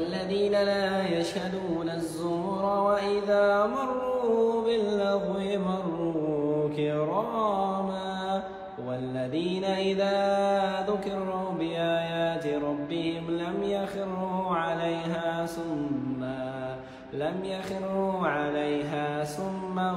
الذين لا يشهدون الزور وإذا مروا باللغو مروا كراما والذين إذا ذكروا بآيات ربهم لم يخروا عليها سما لم يخروا عليها سما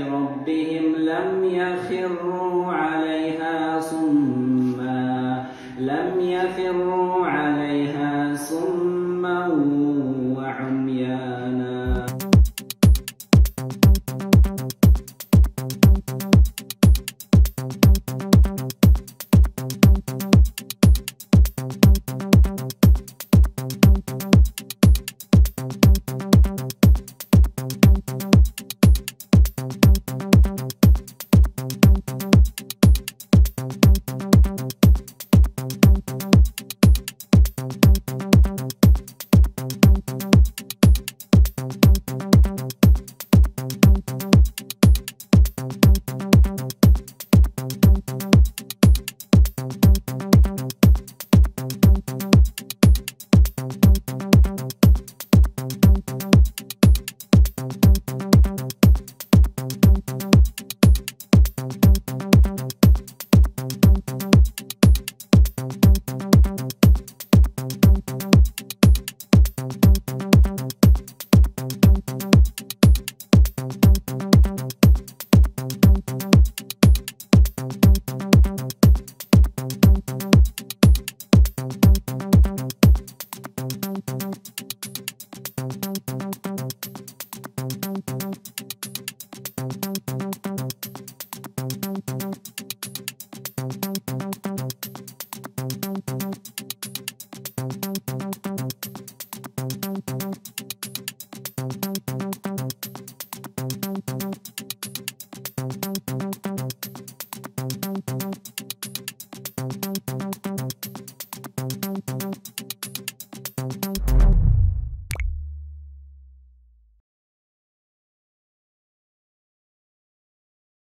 ربهم لم يخروا